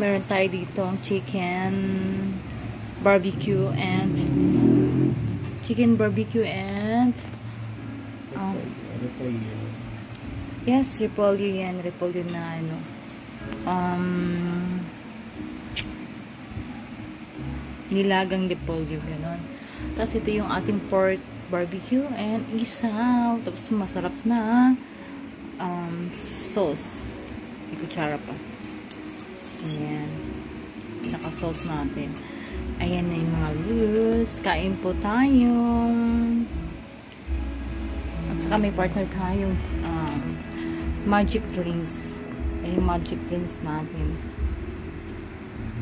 Meron tayo dito ang chicken barbecue and chicken barbecue and um, yes, repolyo yan. Repolyo na ano. Um, nilagang repolyo. Ganon. Tapos ito yung ating pork barbecue and isaw. Tapos masarap na um, sauce. May kutsara pa. Ayan. Naka-sauce natin. Ayan na yung mga loose. Kain po tayo. At saka may partner tayong um, magic drinks. Ay, magic drinks natin.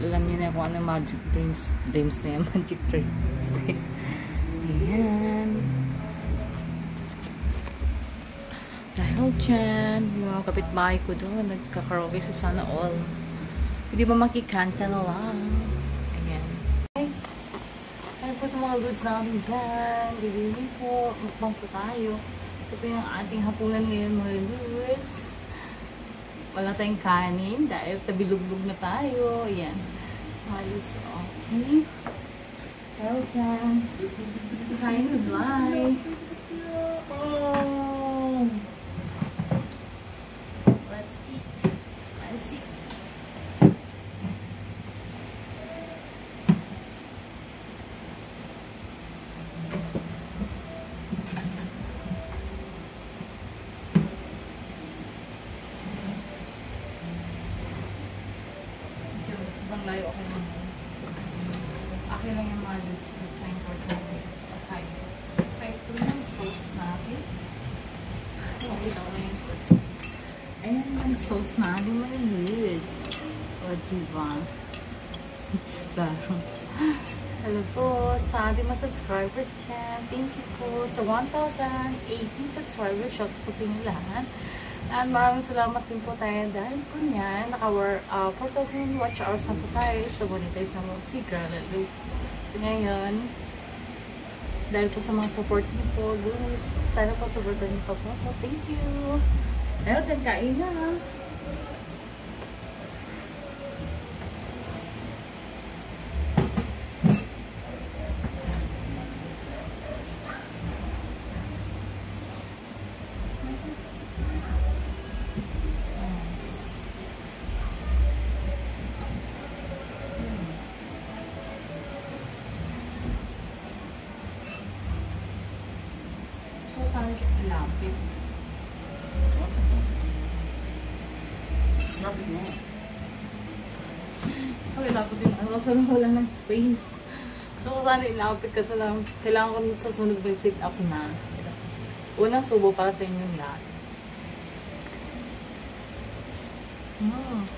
Alam niyo na kung ano magic drinks. Drinks na yan. Magic drinks. Ayan. Dahil dyan, yung kapitbahay ko doon, nagkakaroke sa sana all. Hindi ba makikanta na lang? Ayan. Okay. Ayan po sa mga goods namin dyan. Bibili po. Mukbang po tayo. Ito po yung ating hapunan ngayon mga goods. Wala tayong kanin dahil tabilugbog na tayo. Ayan. Halos, okay. Dahil dyan. Kain is life. Oh. Layo ako naman. Akin lang yung mga time for today. Okay. So, ito yung sauce natin. Makita ko na yung sauce. Ayan yung sauce natin. Mga lids. O, diba? Claro. Hello po sa ating mga subscribers dyan. Thank you po sa 1,080 subscribers. Shout po sa inyo lahat. And maraming salamat din po tayo dahil po niyan, naka uh, 4,000 watch hours na po tayo. So, monetize na po si Gralalo. So, ngayon, dahil po sa mga support niyo po, guys, sana po supportan niyo pa po. Thank you! Dahil dyan, kain na! So, sana siya ilapit. So, ilapit din. Kaso wala ng space. Gusto ko sana ilapit kasi lang, kailangan ko sa sunod may sit up na. Unang subo para sa inyong lahat. Mm.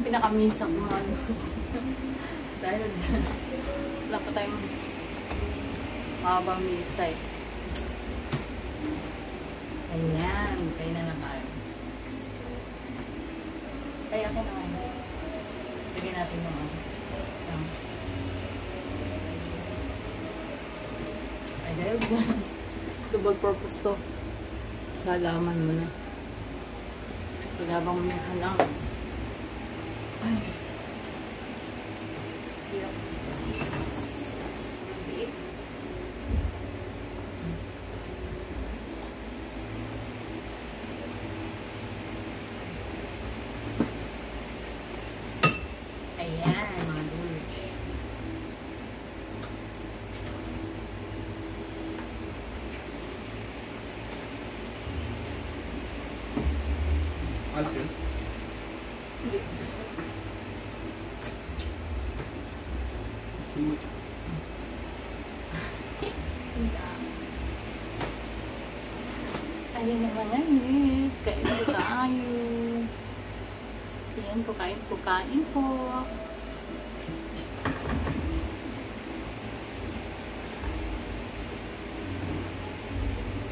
Yung pinakamisang mga noodles. Dahil dyan, wala pa tayong mahabang meals type. Ayan, kaya na na tayo. Kaya ako naman. Lagyan natin ano, isang Ay, dahil dyan. Double purpose to. Sa halaman mo na. Ilabang mo yung. Ay. Ayan naman yan, Mitch. Kain po tayo. Ayan po, kain po, kain po.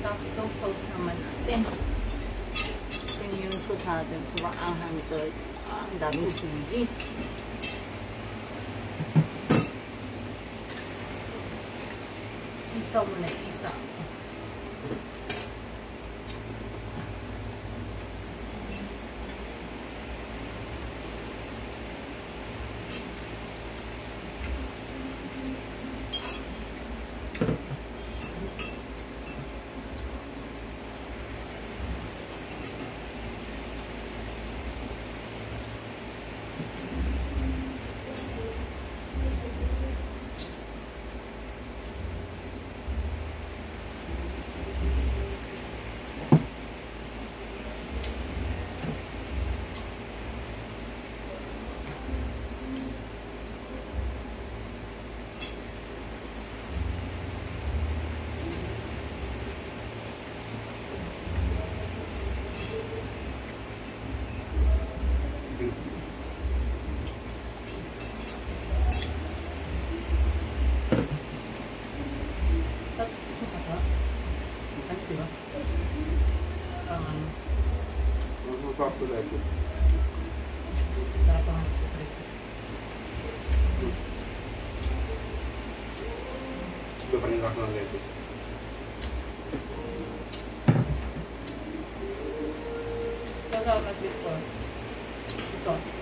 Tapos itong sauce naman natin. Ito yung sauce natin. Sobrang anghang ito. Ah, ang daming sili. 是我们的黑色 Iba pa rin ako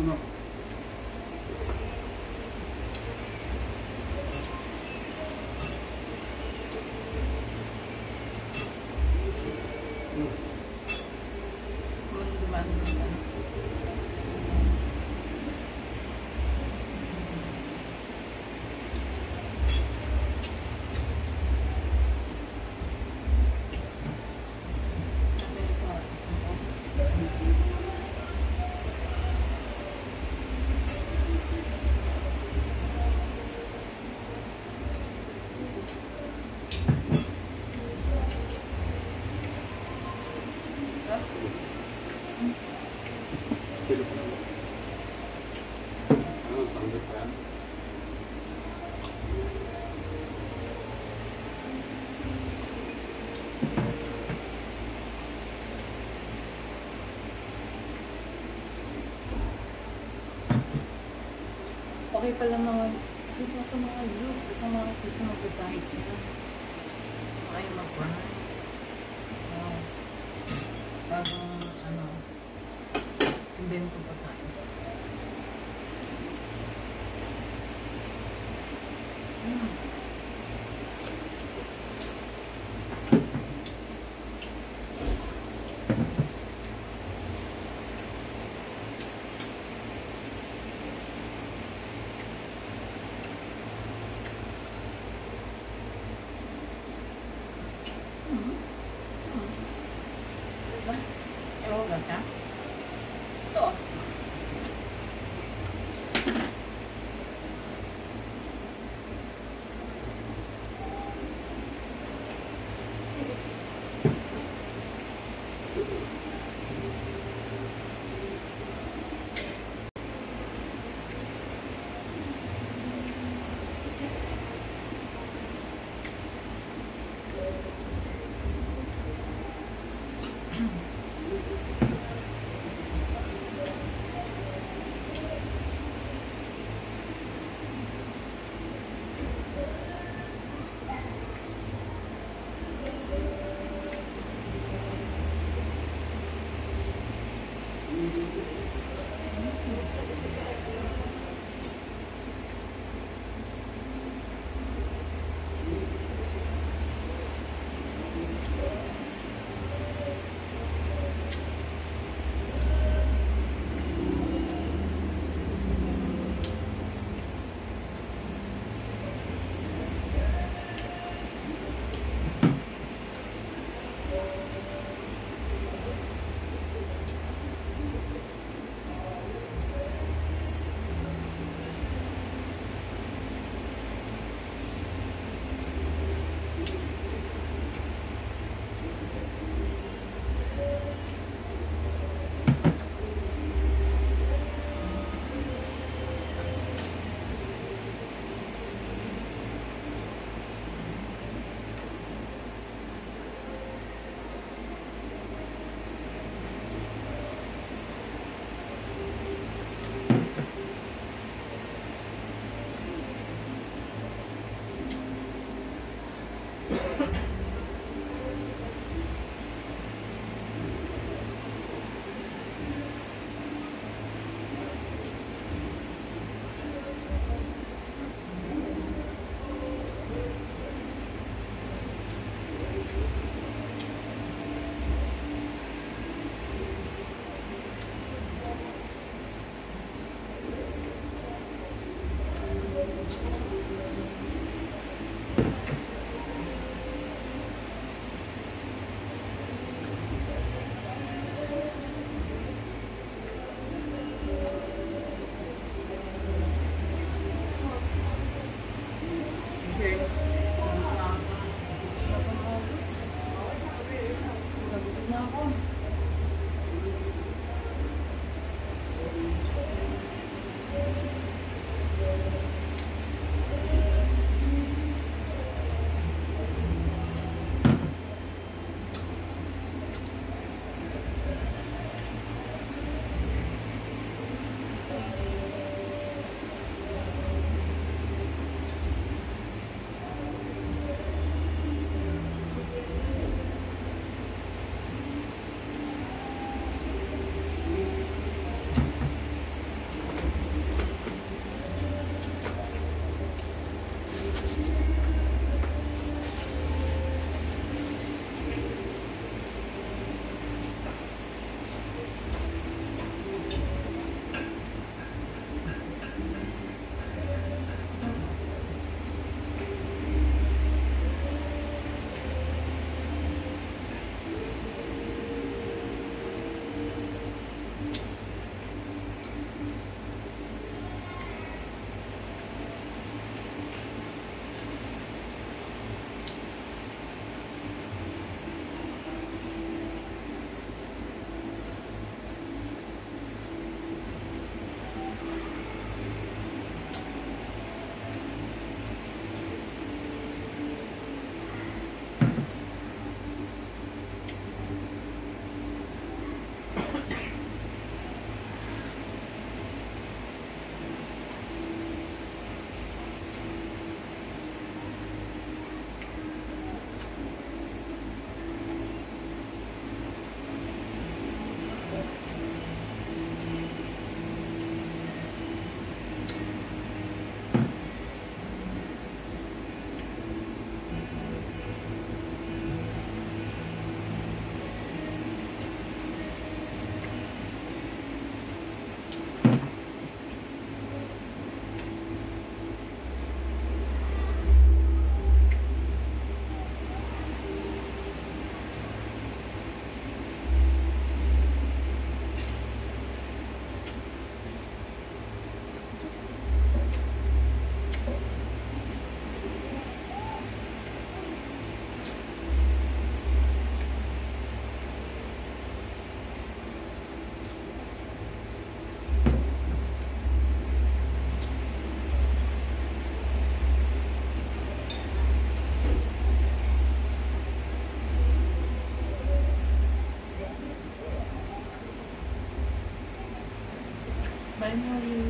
그러면 pala mga, dito ako mga blues sa mga gusto mag-diet. 또. I know you